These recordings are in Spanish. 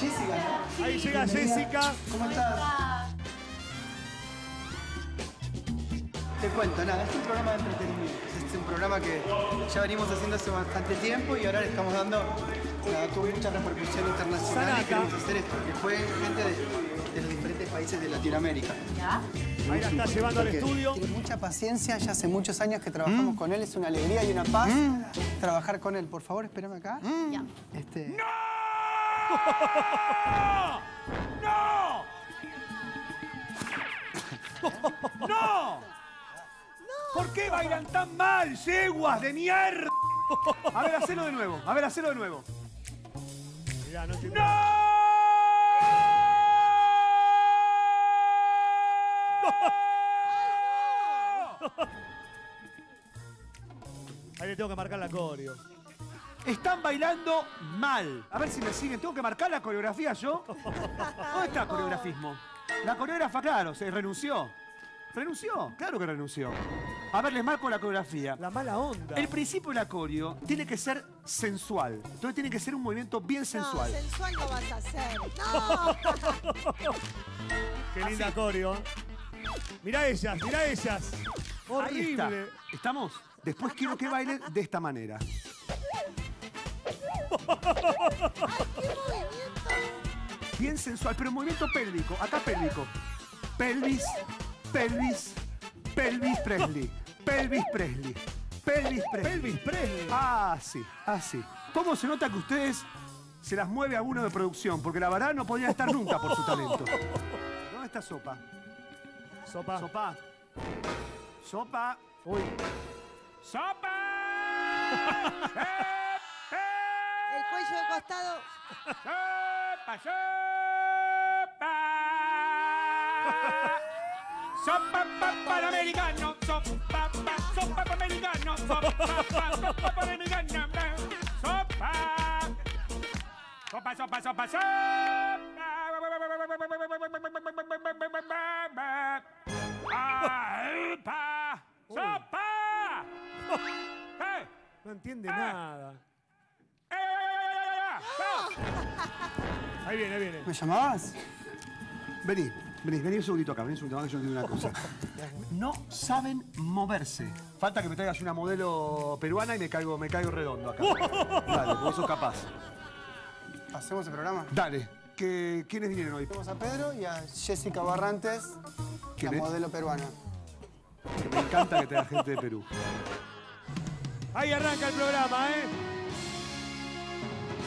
Jessica, ¿no? Ahí llega Bienvenida. Jessica. ¿Cómo estás? Te cuento, nada, este es un programa de entretenimiento. Este es un programa que ya venimos haciendo hace bastante tiempo y ahora le estamos dando, nada, tuvo mucha repercusión internacional Sanata. y queremos hacer esto, que fue gente de, de los diferentes países de Latinoamérica. Ahí la está llevando al estudio. Tiene mucha paciencia, ya hace muchos años que trabajamos con él, es una alegría y una paz trabajar con él. Por favor, espérame acá. Este, ¡No! ¡No! ¿Por qué bailan tan mal, yeguas de mierda? A ver, hacelo de nuevo. A ver, hacelo de nuevo. ¡No! Ahí le tengo que marcar la coreo. Están bailando mal. A ver si me siguen. ¿Tengo que marcar la coreografía yo? ¿Dónde está el coreografismo? La coreógrafa, claro, se renunció. ¿Renunció? Claro que renunció. A ver, les marco la coreografía. La mala onda. El principio de la coreo tiene que ser sensual. Entonces tiene que ser un movimiento bien sensual. No, sensual no vas a hacer. No. Qué linda coreo. Mirá ellas, mirá ellas. Ahí está. Horrible. ¿Estamos? Después quiero que bailen de esta manera. Bien sensual, pero movimiento pélvico. Acá pélvico. Pelvis, pelvis, pelvis Presley. Pelvis Presley. Pelvis Presley. Pelvis Presley. Ah, sí, así. ¿Cómo se nota que ustedes se las mueve a uno de producción? Porque la verdad no podían estar nunca por su talento. ¿Dónde está Sopa? Sopa. Sopa. Sopa. Uy. ¡Sopa! El cuello de costado. ¡Sopa, sopa! ¡Sopa pa, para americano! ¡Sopa pa, sopa americano! ¡Sopa pa, sopa para americano! ¡Sopa! ¡Sopa, sopa, sopa, sopa! ¡Sopa! ¡Sopa! No entiende nada. Ahí viene, ahí viene. ¿Me llamabas? Vení, vení, vení un segundito acá, vení un segundito acá que yo te digo una cosa. No saben moverse. Falta que me traigas una modelo peruana y me caigo, me caigo redondo acá. Dale, porque sos capaz. ¿Hacemos el programa? Dale. ¿qué- ¿Quiénes vinieron hoy? Tenemos a Pedro y a Jessica Barrantes, ¿Quién la es? modelo peruana. Que me encanta que traiga gente de Perú. Ahí arranca el programa, ¿eh?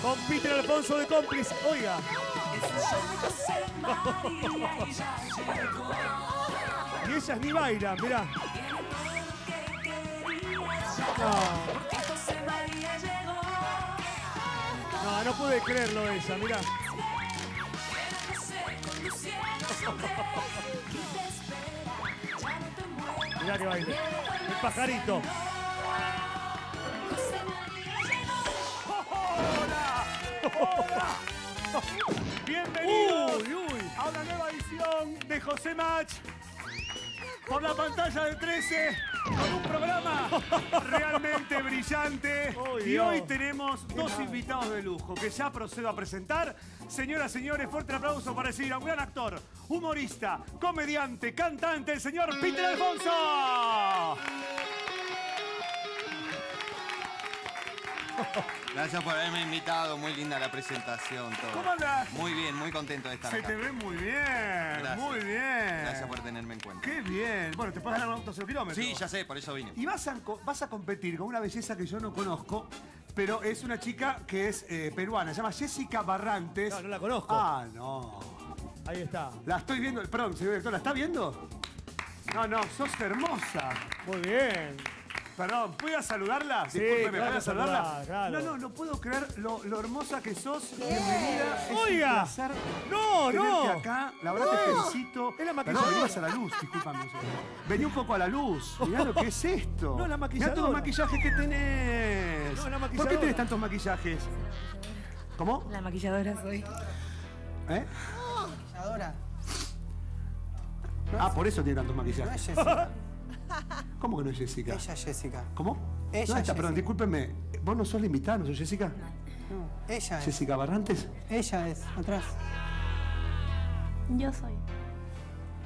Con Peter Alfonso de cómplice. Oiga. Y ellas ni bailan, mirá. No. No, no puede creerlo ella, mirá. Mirá que baile. El pajarito. Bienvenidos Uy, uy. a una nueva edición de José Match por la pantalla de 13 con un programa realmente brillante. Oh, y hoy tenemos dos invitados de lujo que ya procedo a presentar. Señoras, señores, fuerte aplauso para recibir a un gran actor, humorista, comediante, cantante, el señor Peter Alfonso. Gracias por haberme invitado, muy linda la presentación, todo. ¿Cómo andás? Muy bien, muy contento de estar Se acá. te ve muy bien, Gracias. muy bien. Gracias por tenerme en cuenta. Qué bien. Bueno, te puedes ganar un auto cero kilómetros. Sí, ya sé, por eso vine. Y vas a, co- vas a competir con una belleza que yo no conozco, pero es una chica que es eh, peruana, se llama Jessica Barrantes. No, no la conozco. Ah, no. Ahí está. La estoy viendo, perdón, señor director, ¿la está viendo? No, no, sos hermosa. Muy bien. Perdón, ¿puedo saludarla? Sí, Discúlpeme, claro, ¿puedo saludarla? saludar, claro. No, no, no puedo creer lo, lo hermosa que sos. Bienvenida. Es Oiga. un placer No, no. acá. La verdad te felicito. Es la Perdón, maquilladora. venías a la luz, discúlpame. Vení un poco a la luz. Mirá lo que es esto. No, la Mirá todo el maquilladora. maquillaje que tenés. No, la ¿Por qué maquilladora. tenés tantos maquillajes? ¿Cómo? La maquilladora soy. ¿Eh? Adora. Ah, por eso tiene tantos No es maquillajes. ¿Cómo que no es Jessica? Ella es Jessica. ¿Cómo? Ella ¿Dónde está? es Perdón, Jessica. discúlpeme. ¿Vos no sos la invitada, no sos Jessica? No, ella es. Jessica Barrantes. Ella es, atrás. Yo soy.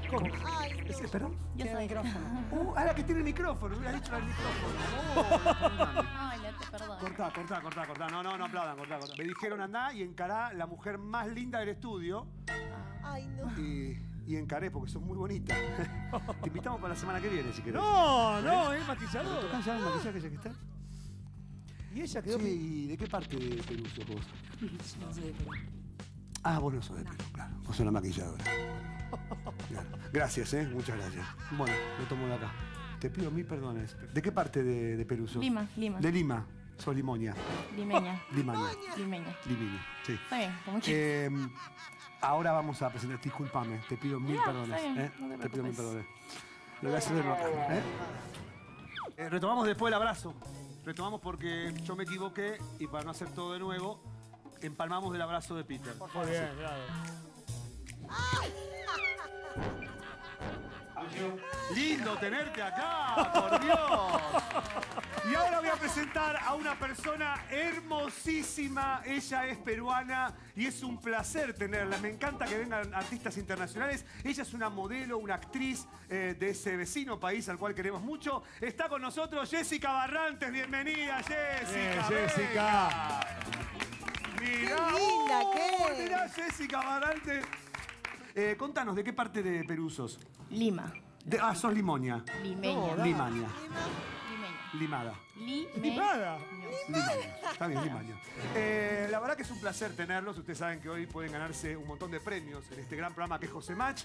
¿Cómo? Ay, no. Ese, perdón. Yo Tiene soy. micrófono. Uh, ah, la que tiene el micrófono, hubiera dicho el micrófono. Ay, Lete, perdón. Cortá, cortá, cortá, cortá. No, no, no aplaudan, cortá, cortá. Me dijeron andá y encará la mujer más linda del estudio. Ay, no. Y, y encaré porque son muy bonitas. Te invitamos para la semana que viene, si querés. No, no, es ¿Te maquillador. tocás ya el maquillaje ya que está? Y ella quedó. Sí, ¿y de qué parte de Perú sos vos? Ah, vos no sos de Perú, claro. Vos sos una maquilladora. Claro. Gracias, ¿eh? Muchas gracias. Bueno, lo tomo de acá. Te pido mil perdones. ¿De qué parte de, de Perú sos? Lima, Lima. De Lima. Sos limoña. Limeña. Limaña. Limeña. Limeña, sí. Está bien, como que. Eh, ahora vamos a presentar, disculpame, te pido mil Ya, perdones. bien, ¿eh? no te te pido mil perdones. Lo voy a hacer de nuevo. ¿eh? Eh, retomamos después el abrazo. Retomamos porque yo me equivoqué y para no hacer todo de nuevo, empalmamos del abrazo de Peter. Muy bien, claro. Lindo tenerte acá, por Dios. Y ahora voy a presentar a una persona hermosísima. Ella es peruana y es un placer tenerla. Me encanta que vengan artistas internacionales. Ella es una modelo, una actriz eh, de ese vecino país al cual queremos mucho. Está con nosotros Jessica Barrantes. Bienvenida, Jessica. Bien, Jessica. Mirá, Qué linda que es. mirá, Jessica Barrantes. Eh, contanos, ¿de qué parte de Perú sos? Lima. De- ah, sos limoña. Limeña. Limaña. Limeña. Limada. Limeña. Nada. Limaña. Está bien, Limaña. Eh, la verdad que es un placer tenerlos. Ustedes saben que hoy pueden ganarse un montón de premios en este gran programa que es José Match.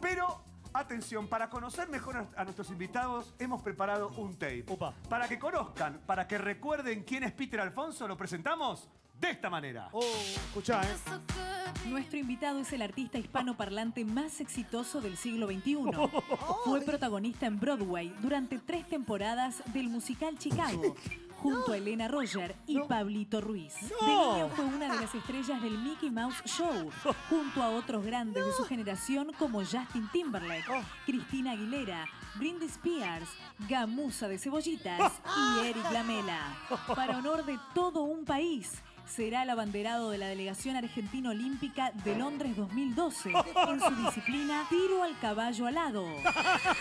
Pero, atención, para conocer mejor a- a nuestros invitados, hemos preparado un tape. Opa. Para que conozcan, para que recuerden quién es Peter Alfonso, lo presentamos de esta manera. Oh, escuchá, ¿eh? Nuestro invitado es el artista hispanoparlante más exitoso del siglo XXI. Fue protagonista en Broadway durante tres temporadas del musical Chicago, junto a Elena Roger y Pablito Ruiz. De niño fue una de las estrellas del Mickey Mouse Show, junto a otros grandes de su generación como Justin Timberlake, Cristina Aguilera, Britney Spears, Gamuza de Cebollitas y Eric Lamela. Para honor de todo un país, será el abanderado de la delegación argentina olímpica de Londres 2012 en su disciplina tiro al caballo alado.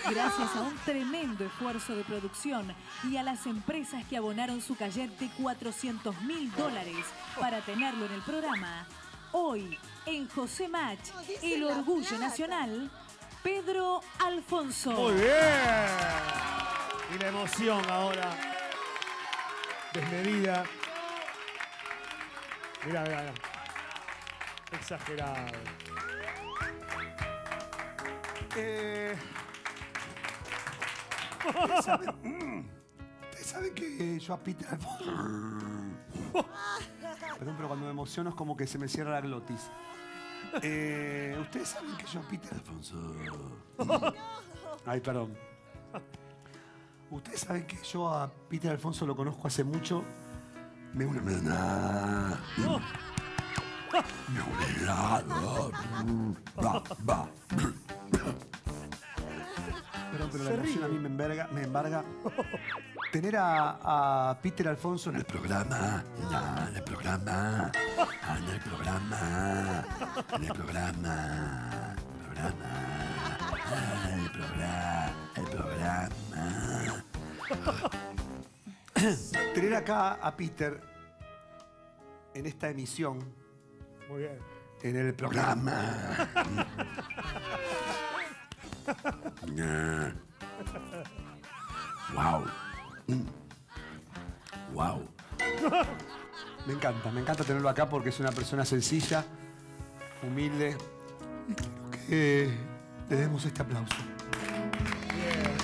Gracias a un tremendo esfuerzo de producción y a las empresas que abonaron su cayet de 400 mil dólares para tenerlo en el programa, hoy en José Match, No, dice el orgullo plata. nacional, Pedro Alfonso. Muy bien. Y la emoción ahora. Desmedida. Mirá, mirá, mirá. Exagerado. Eh, ¿Ustedes saben, Mm. que yo a Peter Alfonso... Perdón, pero cuando me emociono es como que se me cierra la glotis. Eh, Ustedes saben que yo a Peter Alfonso... Ay, perdón. Ustedes saben que yo a Peter Alfonso lo conozco hace mucho. Me una... Me una... Me una... Va, va. Perdón, pero la emoción a mí me embarga, me embarga. Tener a, a Peter Alfonso en el programa, ah, en el programa, ah, en el programa, en el programa, programa, ah, el programa, el programa. Tener acá a Peter en esta emisión, Muy bien. en el programa. Wow. Wow. Me encanta, me encanta tenerlo acá porque es una persona sencilla, humilde. Y que le demos este aplauso.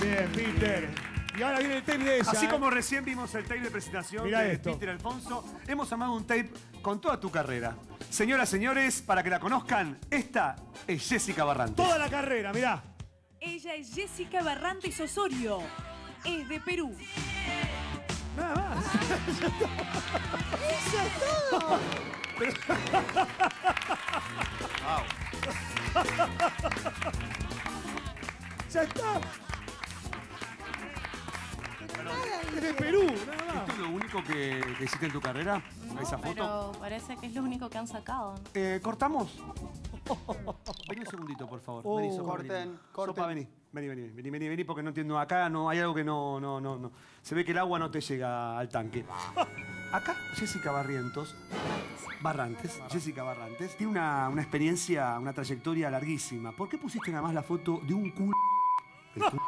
Bien, bien, Peter. Y ahora viene el tape de ella. Así ¿eh? como recién vimos el tape de presentación Mirá de esto. Peter Alfonso, hemos armado un tape con toda tu carrera. Señoras, señores, para que la conozcan, esta es Jessica Barrantes. Toda la carrera, mirá. Ella es Jessica Barrantes Osorio. Es de Perú. Nada más. Eso es todo. Ya está. Es de Perú, nada ¿Esto es lo único que, que hiciste en tu carrera? No, esa foto. pero parece que es lo único que han sacado. Eh, ¿Cortamos? Vení un segundito, por favor. Oh, vení, Sopa, corten, vení. corten. Sopa, vení. Vení, vení, vení, vení, vení, porque no entiendo. Acá no hay algo que no, no, no, no. Se ve que el agua no te llega al tanque. Acá, Jessica Barrientos, Barrantes, Jessica Barrantes, tiene una, una experiencia, una trayectoria larguísima. ¿Por qué pusiste nada más la foto de un culo? El culo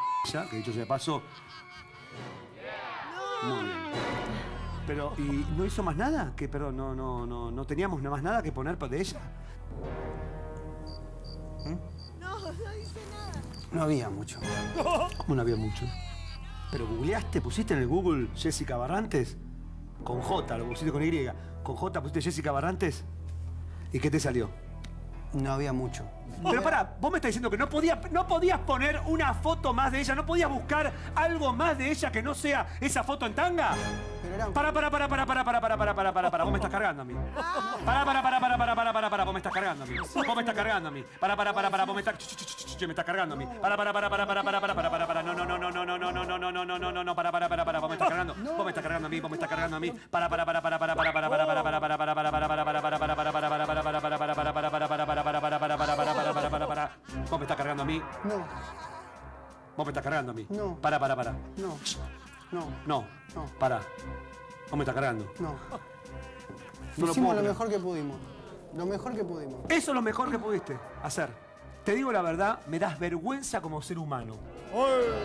que dicho sea de paso. Muy bien. Pero, ¿y no hizo más nada? Que, perdón, no, no, no, no teníamos nada más nada que poner de ella. No, no dice nada. No había mucho. ¿Cómo no había mucho? Pero googleaste, pusiste en el Google Jessica Barrantes. Con J, lo pusiste con Y. Con J pusiste Jessica Barrantes. ¿Y qué te salió? No había mucho. Pero pará, vos me estás diciendo que no, podía, no podías poner una foto más de ella, no podías buscar algo más de ella que no sea esa foto en tanga. Para, para, para, para, para, para, para, para, para, para, para, vos me estás cargando a mí. Para, para, para, para, para, para, para, para, vos me estás cargando a mí. Vos me estás cargando a mí. Para, para, para, para, vos me estás, ch, ch, ch, ch, ch, me estás cargando a mí. Para, para, para, para, para, para, para, para, para, para, no, no, no, no, no, no, no, no, no, no, no, no, no, no, no, para, para, para, para, vos me estás cargando. Vos me estás cargando a mí, vos me estás cargando a mí. Para, para, para, para, para, para, para, para, para, para, para, para, para, para, para, para, No, Vos me estás cargando a mí. No. Para, para, para. no, no, No. No. Para. Vos me estás cargando. no. No lo Hicimos puedo lo mejor que pudimos. Lo mejor que pudimos. Eso es lo mejor que pudiste hacer. Te digo la verdad, me das vergüenza como ser humano.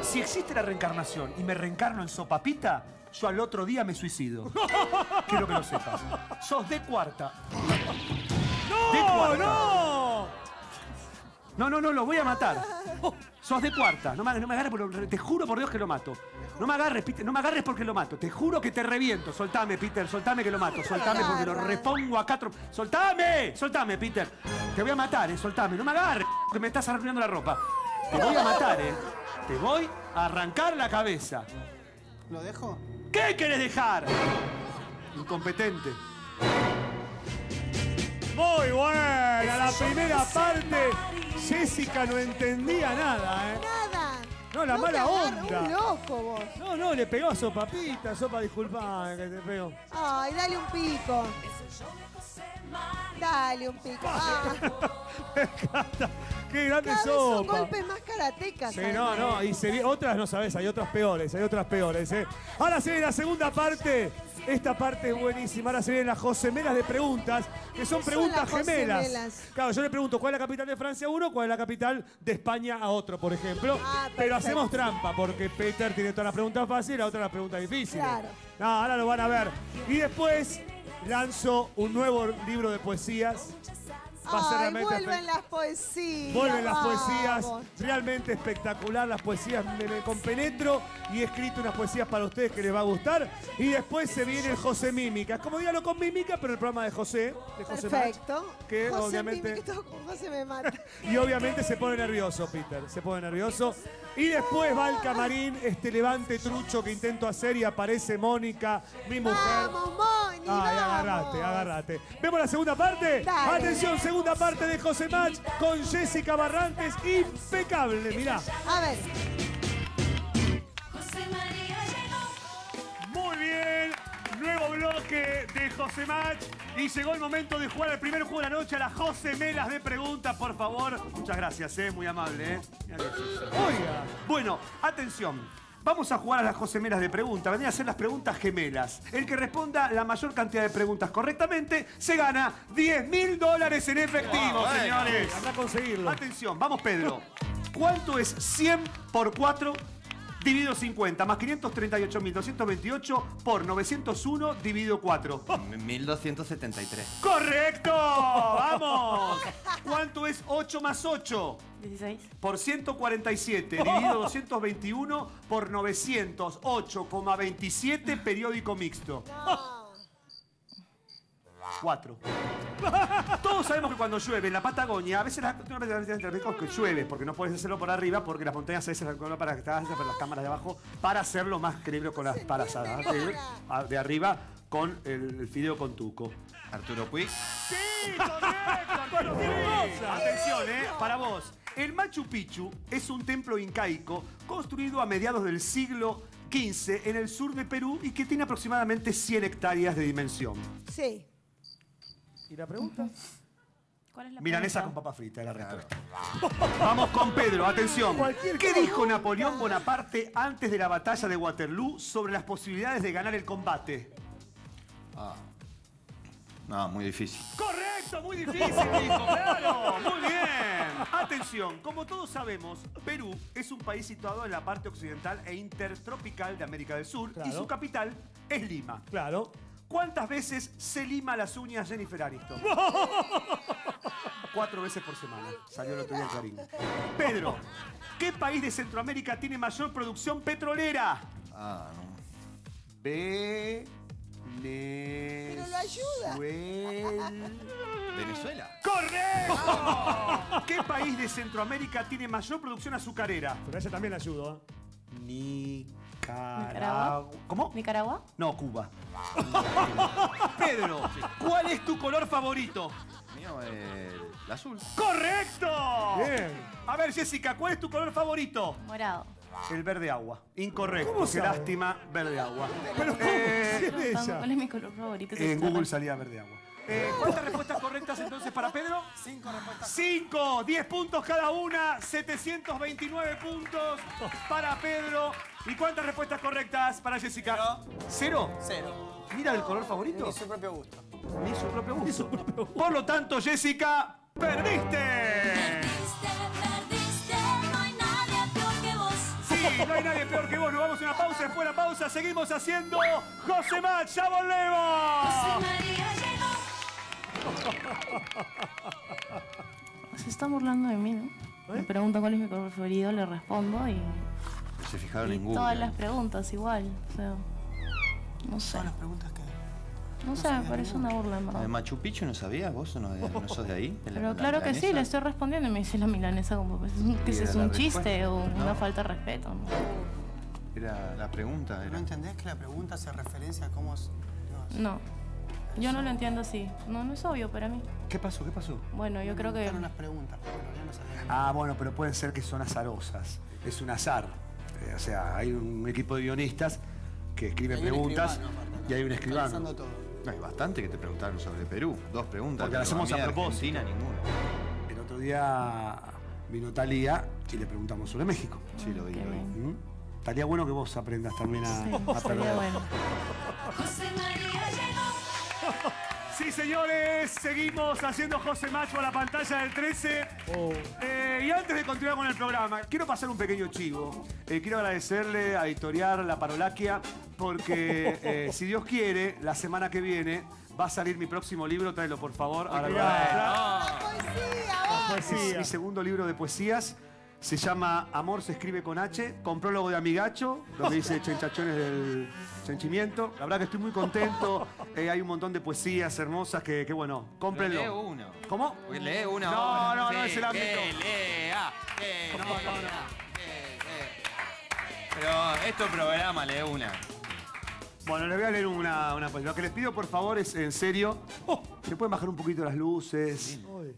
Si existe la reencarnación y me reencarno en sopapita, yo al otro día me suicido. Quiero que lo sepas. Sos de cuarta. De ¡No, cuarta. no! No, no, no, lo voy a matar. Sos de cuarta. No me, no me agarres, porque- te juro por Dios que lo mato. No me agarres, Peter, no me agarres porque lo mato. Te juro que te reviento. Soltame, Peter, soltame que lo mato. Soltame porque lo repongo a cuatro. ¡Soltame! ¡Soltame, Peter! Te voy a matar, eh, soltame. No me agarres, que me estás arruinando la ropa. Te voy a matar, eh. Te voy a arrancar la cabeza. ¿Lo dejo? ¿Qué querés dejar? Incompetente. Muy buena la primera parte. Jessica no entendía nada, ¿eh? Nada. No, la mala onda. Un loco vos. No, no, le pegó a Sopapita. Sopa, disculpa que te pego. Ay, dale un pico. Dale un pico. Ah, Me encanta. Qué grande cada vez son sopa. golpes más karatecas. Sí, no, no, y se vi- otras no sabes, hay otras peores, hay otras peores, ¿eh? Ahora se viene la segunda parte. Esta parte es buenísima. Ahora se vienen las Josemelas de preguntas, que son preguntas las gemelas. Claro, yo le pregunto cuál es la capital de Francia a uno, cuál es la capital de España a otro, por ejemplo. Ah, Pero hacemos trampa, porque Peter tiene todas las preguntas fáciles y la otra las preguntas difíciles. Claro. No, ahora lo van a ver. Y después lanzo un nuevo libro de poesías. Va a ser Ay, realmente vuelven las poesías. Vuelven las vamos. poesías, realmente espectacular, las poesías me, me compenetro y he escrito unas poesías para ustedes que les va a gustar. Y después se viene el José Mímica, como dígalo con Mímica, pero el programa de José, de José Mach, Perfecto. que José obviamente... Todo con José me mata. Y obviamente se pone nervioso, Peter, se pone nervioso. Y después va al camarín, este levante trucho que intento hacer y aparece Mónica, mi mujer. Vamos, Moni, Agárrate, agárrate. ¿Vemos la segunda parte? Dale. Atención, segunda parte de José Mach con Jessica Barrantes. Impecable, mirá. A ver, Muy bien, nuevo bloque de José Mach y llegó el momento de jugar el primer juego de la noche a las José Melas de preguntas, por favor. Muchas gracias, eh, muy amable. Eh. Oiga. Bueno, atención. Vamos a jugar a las José Melas de preguntas. Vendrían a ser las preguntas gemelas. El que responda la mayor cantidad de preguntas correctamente se gana 10 mil dólares en efectivo, Wow, señores. Anda a conseguirlo. Atención, vamos Pedro. ¿Cuánto es 100 por 4 dividido 50 más 538.228 por 901 dividido 4? 1273. ¡Correcto! ¡Vamos! ¿Cuánto es 8 más 8? 16. Por 147 dividido 221 por 908,27 periódico mixto. no. 4. Todos sabemos que cuando llueve en la Patagonia, a veces la, tú no ves- ves- ves- ves que llueve, porque no puedes hacerlo por arriba, porque las montañas a veces las para que estás por las cámaras de abajo, para hacerlo más creíble con las ¿sí? nada. Ah, de arriba con el, el fideo con tuco. Arturo Puig. Atención, ¿eh? Para vos. El Machu Picchu es un templo incaico construido a mediados del siglo 15 en el sur de Perú y que tiene aproximadamente 100 hectáreas de dimensión. Sí. ¿Y la pregunta? ¿Cuál es la Milanesa con pregunta? papa frita, es la respuesta. Vamos con Pedro, atención. Cualquier ¿Qué cosa. dijo Napoleón Bonaparte antes de la batalla de Waterloo sobre las posibilidades de ganar el combate? Ah. No, muy difícil. Correcto, muy difícil, dijo. Claro, muy bien. Atención, como todos sabemos, Perú es un país situado en la parte occidental e intertropical de América del Sur y Claro. su capital es Lima. Claro. ¿Cuántas veces se lima las uñas Jennifer Aniston? Cuatro veces por semana. Salió el otro día en Clarín. Pedro, ¿qué país de Centroamérica tiene mayor producción petrolera? Ah, no. Venezuela. lo ayuda. ¿Venezuela? ¡Correcto! ¿Qué país de Centroamérica tiene mayor producción azucarera? Pero a ella también la ayudo, ¿eh? ¿Nicaragua? ¿Cómo? ¿Nicaragua? No, Cuba. Pedro, ¿cuál es tu color favorito? Mío, el, el azul. ¡Correcto! Bien. A ver, Jessica, ¿cuál es tu color favorito? Morado. El verde agua. Incorrecto. ¿Cómo Qué sabe? lástima, verde agua. Pero ¿cómo? Eh. ¿Cuál es mi color favorito? en Google salía verde agua. Eh, ¿Cuántas respuestas correctas entonces para Pedro? Cinco respuestas. Cinco, 10 puntos cada una, 729 puntos para Pedro. ¿Y cuántas respuestas correctas para Jessica? ¿Cero? Cero. Mira el color favorito. Ni su propio gusto. Ni su propio gusto. Por lo tanto, Jessica, perdiste. Perdiste, perdiste, no hay nadie peor que vos. Sí, no hay nadie peor que vos. Nos vamos a una pausa. Después de la pausa seguimos haciendo José Mat. ¡Ya volvemos! José María llegó. Se está burlando de mí, ¿no? Me preguntan cuál es mi color preferido, le respondo y, Se fijaron y en Google. todas las preguntas igual. O sea, no sé. Todas las preguntas que. No sé, me parece una burla, en ¿De verdad. Machu Picchu no sabías? ¿Vos no, no sos de ahí? ¿De la- Pero la claro que sí, le estoy respondiendo y me dice la milanesa como pues, es que es la un chiste respuesta. o No. una falta de respeto. ¿no? Era la pregunta. ¿No entendés que la pregunta hace referencia a cómo es? No, yo no lo entiendo así. No, no es obvio para mí. ¿Qué pasó? ¿Qué pasó? Bueno, yo creo que... Unas preguntas, pero bueno, ya no sabía. Ah, bueno, pero pueden ser que son azarosas. Es un azar. Eh, o sea, hay un equipo de guionistas que un preguntas y hay un escribano. No, hay bastante que te preguntaron sobre Perú. Dos preguntas. Porque las hacemos a propósito. El otro día vino Talía y le preguntamos sobre México. Sí, lo vi. bien. ¿Mm? Estaría bueno que vos aprendas también a, Sí, a bueno. José María llegó. Sí, señores, seguimos haciendo José Macho a la pantalla del 13. Oh. Eh, y antes de continuar con el programa, quiero pasar un pequeño chivo. Eh, quiero agradecerle a Editorial La Parolaquia porque, eh, si Dios quiere, la semana que viene va a salir mi próximo libro. Tráelo, por favor. Ahora lo voy a mostrar. Poesía. Es mi segundo libro de poesías. Se llama Amor se escribe con H, con prólogo de Amigacho, donde dice chenchachones del chenchimiento. La verdad que estoy muy contento. Eh, hay un montón de poesías hermosas que, que bueno, cómprenlo. Lee uno. ¿Cómo? Lee una No, no, no es el ámbito. Que lea, que No, no, no. Pero esto es programa, lee una. Bueno, les voy a leer una, una poesía. Lo que les pido, por favor, es en serio. ¿Se pueden bajar un poquito las luces? Uy.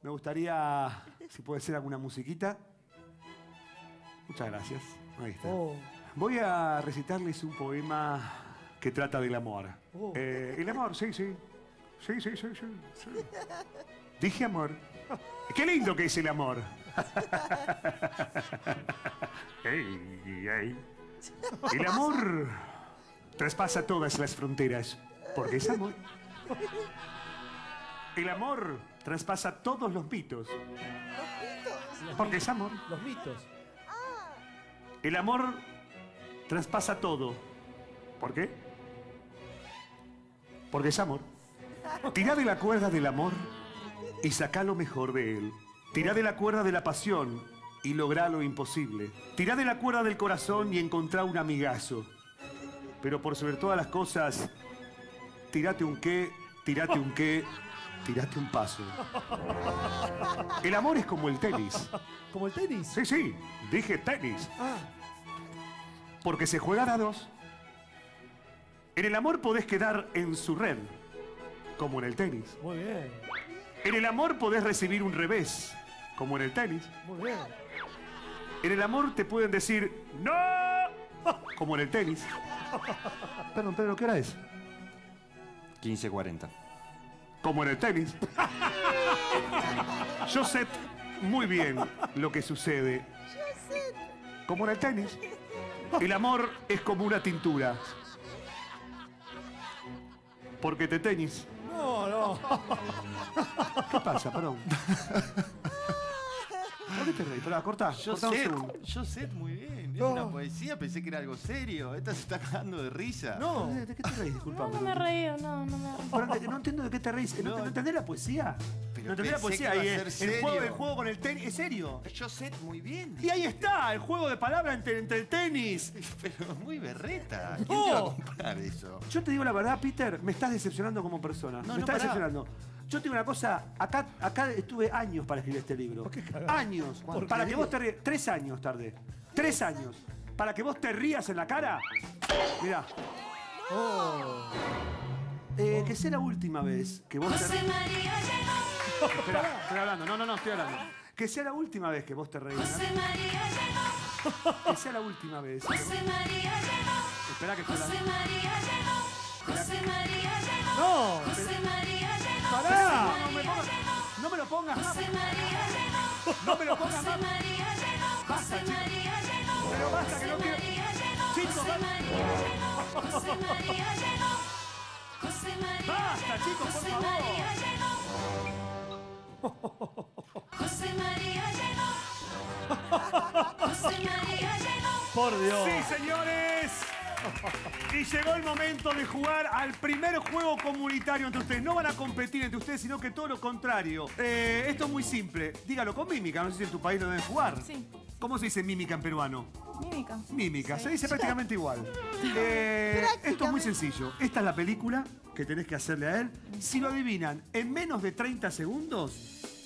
Me gustaría, si puede ser alguna musiquita. Muchas gracias. Ahí está. Oh. Voy a recitarles un poema que trata del amor. Oh. Eh, el amor, sí, sí. Sí, sí, sí, sí. sí. Dije amor. Qué lindo que es el amor. Ey, ey. El amor traspasa todas las fronteras porque es amor. El amor traspasa todos los mitos porque es amor. Los mitos. El amor traspasa todo. ¿Por qué? Porque es amor. Tira de la cuerda del amor y saca lo mejor de él. Tira de la cuerda de la pasión y logra lo imposible. Tira de la cuerda del corazón y encontrá un amigazo. Pero por sobre todas las cosas, tirate un qué, tirate un qué, tirate un paso. El amor es como el tenis. Como el tenis. Sí, sí, dije tenis. Ah, Porque se juegan a dos. En el amor podés quedar en su red, como en el tenis. muy bien. En el amor podés recibir un revés, como en el tenis. Muy bien. En el amor te pueden decir ¡No! Como en el tenis. Perdón, Pedro, ¿qué hora es? 1540. Como en el tenis. Yo sé muy bien lo que sucede. Como en el tenis. El amor es como una tintura. Porque te tenis. No, no. ¿Qué pasa? Perdón. ¿Por qué te reís? Pará, cortá. Yo sé, segundo. yo sé muy bien. Es No. una poesía, pensé que era algo serio. Esta se está cagando de risa. No. ¿De qué te reís? Disculpame. No, no me he reído, no, no me he reído. Pará, de- no entiendo de qué te reís. ¿No, No. ¿no entendés la poesía? Pero ¿No entendés la poesía? Ahí es- el, juego, el juego con el tenis. ¿Es serio? Yo sé muy bien. Y ahí está, el juego de palabras entre, entre el tenis. Pero es muy berreta. ¿Quién No. te va a comprar eso? Yo te digo la verdad, Peter, me estás decepcionando como persona. No, me no, estás pará. decepcionando. Yo te digo una cosa, acá, acá estuve años para escribir este libro. Años. Para que vos te rías. Tres años tardé. Tres años. Para que vos te rías en la cara. Mirá. Oh. Eh, que sea la última vez que vos te José María llegó, Espera, estoy hablando. No, no, no, estoy hablando. Que sea la última vez que vos te reís. José María llegó, Que sea la última vez. José María llegó, Espera que estoy José hablando. María llegó, José María llegó, No. José María Pará. No me, pongas, no me lo pongas más. José María llegó, No me lo pongas José más. María llegó, José María llegó, Pero basta que no quiero. Chicos, José basta. María llegó, José María llegó, José María Basta, chicos, por José favor. José María llegó, José María llegó. Por Dios. Sí, señores. Y llegó el momento de jugar al primer juego comunitario entre ustedes. No van a competir entre ustedes, sino que todo lo contrario. Eh, esto es muy simple. Dígalo con mímica. No sé si en tu país lo deben jugar. Sí. ¿Cómo se dice mímica en peruano? Mímica. Mímica. Se dice prácticamente igual. Eh, esto es muy sencillo. Esta es la película que tenés que hacerle a él. Si lo adivinan en menos de 30 segundos,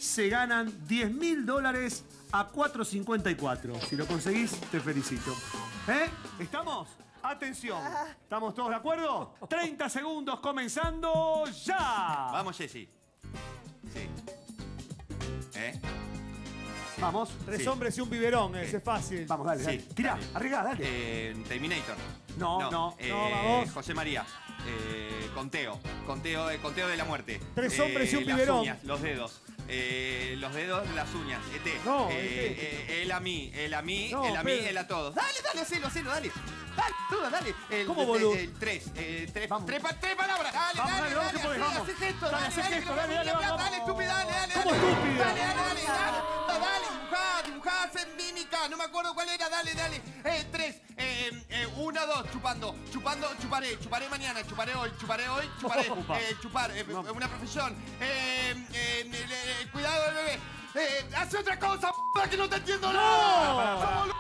se ganan 10 mil dólares a 4.54. Si lo conseguís, te felicito. ¿Eh? ¿Estamos? Atención. ¿Estamos todos de acuerdo? 30 segundos comenzando ya. Vamos, Jessy. Sí. ¿Eh? Vamos. Tres Sí. hombres y un biberón, ese es fácil. Vamos, dale, dale. Sí. Tirá, arriesgá, dale. Eh, Terminator. No, no, eh, no, vamos. José María. Eh, conteo. Conteo, eh, conteo de la muerte. Tres hombres y un las biberón. uñas, los dedos. Eh, los dedos, las uñas. ET. No, eh, eh, él a mí, él a mí, No, él a mí, Pedro. él a todos. Dale, dale, hacelo, hacelo, dale. Dale, duda, dale. El, ¿Cómo, el- boludo? el tres, eh, tres, tres, pa- tres palabras. Dale, Vamos, dale, dale, dale, vamos, que podés, hacé- vamos. gesto, Dale, dale, dale, gesto, que dale, dale, vamos. Dale, estúpida, dale, dale. ¿Cómo dale. estúpida? Dale, dale, dale, dale. Dale, dibujá, dibujá, hacé mímica. No me acuerdo cuál era, dale, dale. Eh, tres, eh, eh, una, dos, chupando, chupando, chuparé, chuparé mañana, chuparé hoy, chuparé hoy, chuparé, eh, chupar, eh, No. una profesión. Eh, eh, eh, eh, cuidado del bebé. Eh, hace otra cosa, p***, que no te entiendo nada. Lo-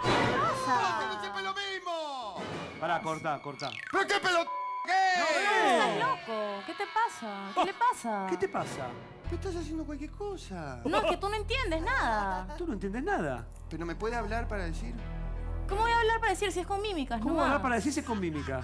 que no siempre lo mismo. Pará, cortá, cortá. ¿Pero qué pedo? ¿Qué? ¿Estás loco? ¿Qué te pasa? ¿Qué le pasa? ¿Qué te pasa? ¿Qué estás haciendo cualquier cosa? No, es que tú no entiendes nada. Tú no entiendes nada. ¿Pero me puede hablar para decir? ¿Cómo voy a hablar para decir si es con mímicas? ¿Cómo no hablar más? para decirse con mímica?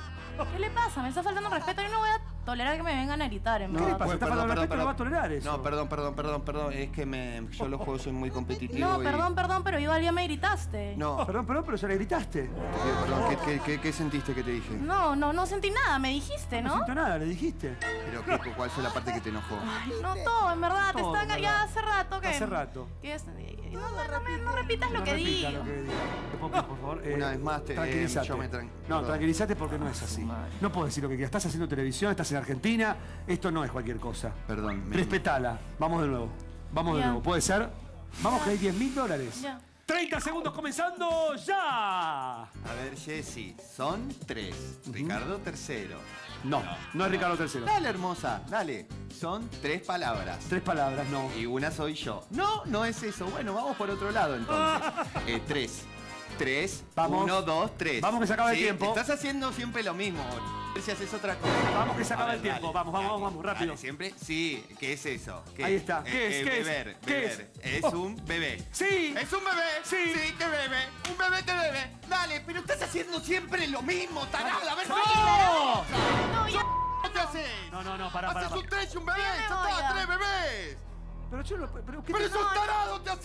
¿Qué le pasa? Me está faltando respeto. Yo no voy a tolerar que me vengan a gritar, en ¿Qué le verdad. pasa? Está faltando respeto, no va a tolerar eso. No, perdón, perdón, perdón, perdón. Es que me, yo los juegos soy muy competitivo. No, y- perdón, perdón, pero igual ya me gritaste. No, Perdón, perdón, pero ya le gritaste. pido perdón. ¿Qué, qué, qué, qué sentiste que te dije? No, no, no sentí nada, me dijiste, No ¿no? siento nada, le dijiste. Pero ¿qué, ¿cuál fue la parte que te enojó? Ay, no, todo, en verdad, Todo, te verdad. ya hace rato que. Hace rato. que es- no, no, no me- no repitas lo No que digo. lo que diga. Popi, por favor. eh, Una vez más, te- tranquilízate. eh, yo me tran- No, tranquilízate porque no es así. No puedes decir lo que quieras. Estás haciendo televisión, estás en Argentina. Esto no es cualquier cosa. Perdón. me- Respetala. Vamos de nuevo. Vamos de nuevo. ¿Puede ser? Vamos que hay 10 mil dólares. Ya. 30 segundos comenzando ya. A ver, Jessy, son tres. Ricardo tercero. No, no es Ricardo III. Dale, hermosa, dale. Son tres palabras. Tres palabras, no. Y una soy yo. No, no es eso. Bueno, vamos por otro lado entonces. Eh, tres. Tres. Vamos. Uno, dos, tres. Vamos que se acaba el Sí, tiempo. Estás haciendo siempre lo mismo. A ver si haces otra cosa. Vamos que se acaba ver, el tiempo. dale, Vamos, vamos, dale, vamos, rápido. dale, siempre. Sí, ¿qué es eso? ¿Qué? Ahí está. ¿Qué es? ¿Qué es? beber, ¿Qué beber. es? Es un bebé. Sí. Es un bebé. Sí. Sí, que bebe. Un bebé que bebe. Dale, pero estás haciendo siempre lo mismo, tarada. A ver, ¡No! No, ya. ¿Qué te haces? No, no, no, pará, pará. Haces un tres y un bebé. Ya está, tres bebés. Pero yo no. Pero, ¿qué ¡Pero te- sos tarado te haces!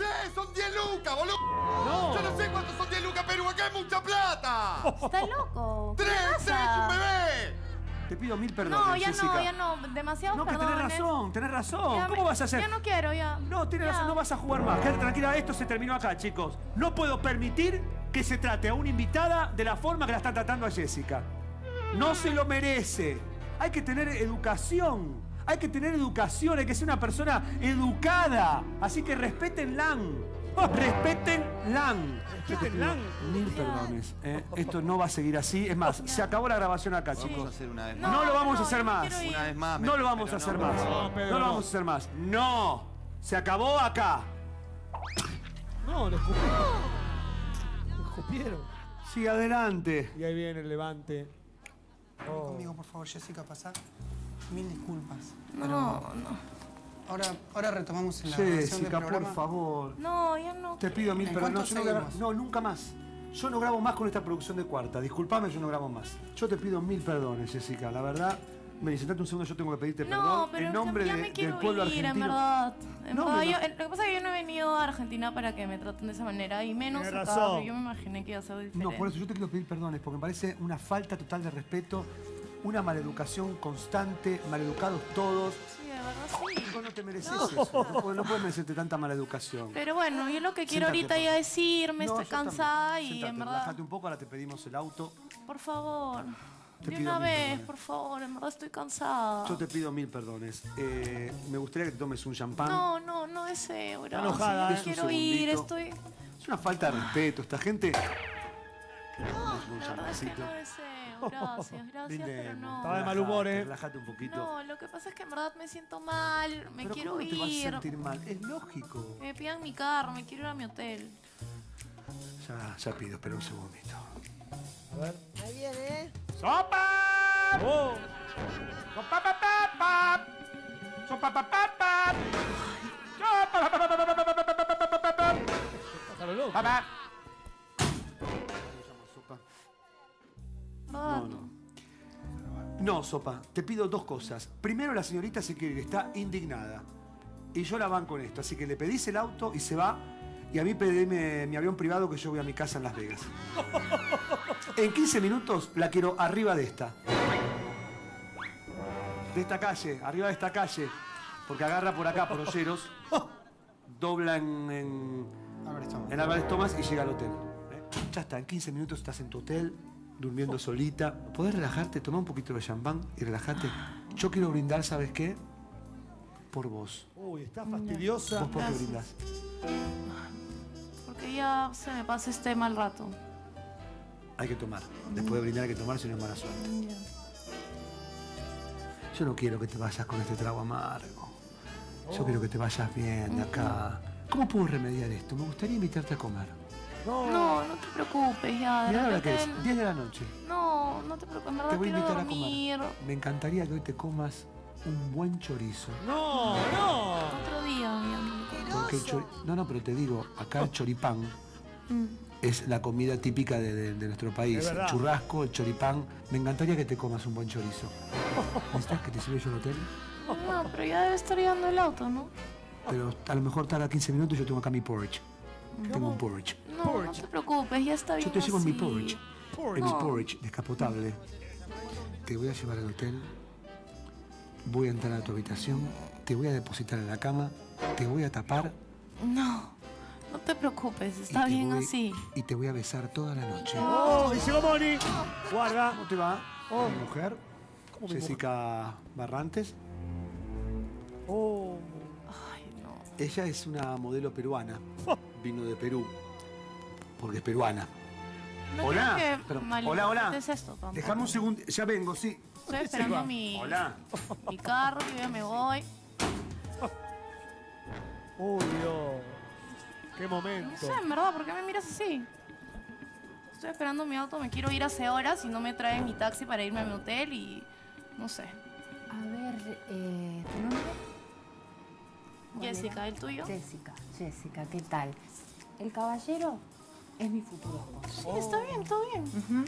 Es mucha plata. ¿Estás loco? ¿Qué ¡Tres, pasa? tres, un bebé! Te pido mil perdones, No, ya Jessica. no, ya no. Demasiados No, que tenés razón, tenés razón. Ya ¿Cómo me- vas a hacer? Ya no quiero, ya. No, tienes Ya. razón, no vas a jugar más. Quédate tranquila, esto se terminó acá, chicos. No puedo permitir que se trate a una invitada de la forma que la están tratando a Jessica. No se lo merece. Hay que tener educación. Hay que tener educación, hay que ser una persona educada. Así que respétenla. Respétenla. Respétenla. Mil perdones. ¿eh? Esto no va a seguir así. Es más, se acabó la grabación acá, Vamos a chicos. hacer una vez No, más. No lo vamos no, a hacer más. Una vez más. No lo vamos a hacer no, más. No, Pedro, No lo vamos a hacer más. No. Se acabó acá. No, le escupieron. Le escupieron. Sí, adelante. Y ahí viene el levante. Oh. Conmigo, por favor, Jessica, pasá. Mil disculpas. No, no. Ahora, ahora retomamos en la grabación del Jessica, por favor. No, ya no. Te pido mil ¿En perdón. No, yo nunca más. Yo no grabo más con esta producción de cuarta. Disculpame, yo no grabo más. Yo te pido mil perdones, Jessica. La verdad, me sentate un segundo, yo tengo que pedirte No, perdón. pero en nombre ya de- me quiero del pueblo ir, argentino. en verdad. En No, verdad, yo- lo- que pasa es que yo no he venido a Argentina para que me traten de esa manera, y menos acá, yo me imaginé que iba a ser diferente. No, por eso yo te quiero pedir perdones, porque me parece una falta total de respeto, una maleducación constante, maleducados todos. Sí, de verdad sí. Vos no te mereces eso. No, puedes- no puedes merecerte tanta maleducación. Pero bueno, yo lo que quiero Siéntate, ahorita ya favor. es irme, No, estoy también. cansada y Siéntate, en verdad, Relájate un poco, ahora te pedimos el auto. por favor, Te de una vez, perdones. por favor, en verdad estoy cansada. Yo te pido mil perdones. Eh, me gustaría que te tomes un champán. No, no, no deseo, gracias. enojada, yo ¿eh? quiero ir, estoy... Es una falta de respeto. Esta gente. La verdad es que no deseo, gracias, gracias, pero no. Estaba de mal humor, ¿eh? Relájate un poquito. No, lo que pasa es que en verdad me siento mal, me Pero quiero ¿cómo no te vas a ir. sentir mal? Es lógico. Me pidan mi carro, me quiero ir a mi hotel. Ya, ya pido, espera un segundito. A ver. Ahí viene, ¿eh? ¡Sopa! Oh. ¡Sopa, pa, pa, pa! ¡Sopa, pa, pa, pa! ¡Sopa, pa, pa, pa, pa, pa, pa, pa, pa, pa, pa, pa, pa! Pájaro loco. Pa, pa. No, no. No, Sopa, te pido dos cosas. Primero, la señorita se quiere ir, está indignada. Y yo la banco con esto. Así que le pedís el auto y se va. Y a mí pedime mi avión privado que yo voy a mi casa en Las Vegas. En 15 minutos la quiero arriba de esta. De esta calle, arriba de esta calle. Porque agarra por acá, por Olleros. Dobla en, en, Álvarez Thomas. en Álvarez Tomás y llega al hotel. ¿eh? Ya está, en 15 minutos estás en tu hotel, durmiendo solita. ¿Podés relajarte? Toma un poquito de champán y relájate. Yo quiero brindar, ¿sabes qué? Por vos. Uy, está fastidiosa. ¿Vos por qué brindás? porque ya se me pasa este mal rato. Hay que tomar. Después de brindar hay que tomar si no es mala suerte. Yo no quiero que te vayas con este trago amargo. Yo quiero que te vayas bien de acá. ¿Cómo puedo remediar esto? Me gustaría invitarte a comer. No, no te preocupes, ya. Mira ahora que es 10 de la noche. No, no te preocupes, en verdad Te voy a quiero invitar a dormir. comer. Me encantaría que hoy te comas un buen chorizo. No, no. Otro día, mi amigo. El No, no, pero te digo, acá el choripán Mm. es la comida típica de, de- de nuestro país. El churrasco, el choripán. Me encantaría que te comas un buen chorizo. ¿Necesitas que te sirva yo al hotel? No, pero ya debe estar llegando el auto, ¿no? Pero a lo mejor tarda 15 minutos y yo tengo acá mi porridge. Tengo un porridge. No, no te preocupes, ya está bien Yo te llevo en mi porridge. En mi porridge descapotable. Te voy a llevar al hotel. Voy a entrar a tu habitación. Te voy a depositar en la cama. Te voy a tapar. No, no te preocupes, está te bien voy- así. Y te voy a besar toda la noche. Oh, y llegó Moni. Guarda. ¿Cómo te va? Mi mujer. ¿Cómo Jessica Barrantes. Oh. Ay, no. Ella es una modelo peruana. Vino de Perú. Porque es peruana. No Hola. Pero- hola, hola. esto tampoco. Déjame un segundo. Ya vengo, sí. Estoy esperando mi, Hola. mi carro, yo ya me voy. Uy, Dios. Qué No momento. sé, en verdad, ¿por qué me miras así? Estoy esperando mi auto, me quiero ir hace horas y no me traen mi taxi para irme a mi hotel y no sé. A ver, eh, ¿tu nombre? Jessica, ¿el tuyo? Jessica, Jessica, ¿qué tal? El caballero es mi futuro esposo. Sí, está bien, está bien.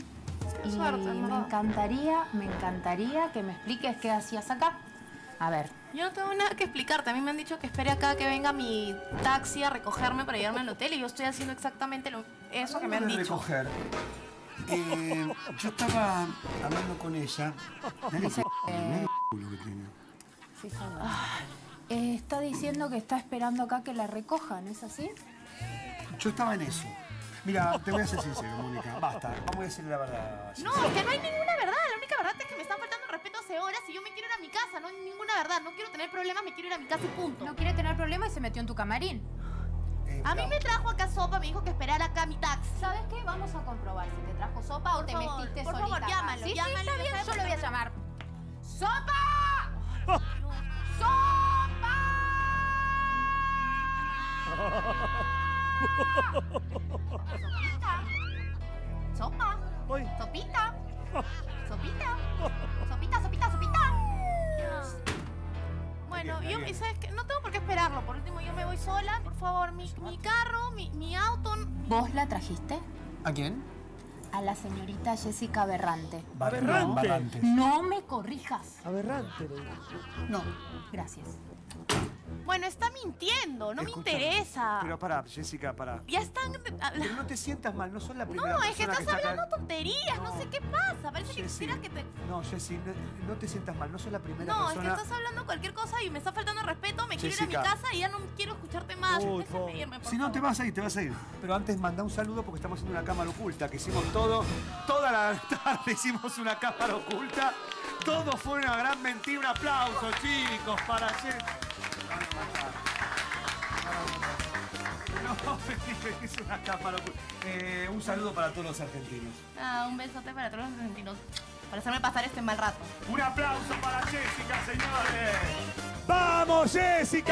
Y Suerte, me verdad. encantaría, me encantaría que me expliques qué hacías acá. A ver, Yo no tengo nada que explicarte. A mí me han dicho que espere acá que venga mi taxi a recogerme para llevarme al hotel y yo estoy haciendo exactamente lo, eso que me han dicho. recoger. Eh, yo estaba hablando con ella. Dice culo que tiene. sí, señor. Eh, está diciendo que está esperando acá que la recojan, ¿es así? Yo estaba en eso. Mira, te voy a ser sincero, Mónica. Basta, vamos a decirle la verdad. No, es que no hay ninguna verdad. La única verdad es que me están faltando el respeto hace horas y yo me quiero ir a mi casa. No hay ninguna verdad. No quiero tener problemas, me quiero ir a mi casa y punto. No quiere tener problemas y se metió en tu camarín. Eh, A mí me trajo acá sopa, me dijo que esperara acá mi taxi. ¿Sabes qué? Vamos a comprobar si te trajo sopa o Por te favor, metiste por solita favor, acá. llámalo, Sí, llámalo, sí, está ya bien, sabes yo lo voy a llamar. ¡Sopa! ¡Sopa! Sopita. Sopa. Sopita. Sopita. Sopita, sopita, sopita. Bueno, yo, y ¿sabes qué? No tengo por qué esperarlo. Por último, yo me voy sola. Por favor, mi, mi carro, mi, mi auto. ¿Vos la trajiste? ¿A quién? A la señorita Jessica Berrante. Aberrante. Barrantes. No me corrijas. Aberrante. No. Gracias. Bueno, está mintiendo. No me interesa. Pero pará, Jessica, pará. Ya están. Pero no te sientas mal, no sos la primera No, es que persona estás está acá. hablando tonterías. No sé qué pasa. Parece que Jessy. quisieras que te. No, Jessy, no, no te sientas mal, no sos la primera No, es que persona. estás hablando cualquier cosa y me está faltando respeto. Me quiero ir a Jessica. mi casa y ya no quiero escucharte más. Uy, Déjame irme, por Si no, te vas a ir, te vas a ir. Pero antes manda un saludo porque estamos haciendo una cámara oculta, que hicimos todo, toda la tarde hicimos una cámara oculta. Todo fue una gran mentira. Un aplauso, chicos, para hacer... es una. Eh, un saludo para todos los argentinos. Ah, un besote para todos los argentinos. Para hacerme pasar este mal rato. Un aplauso para Jessica, señores. ¡Vamos, Jessica!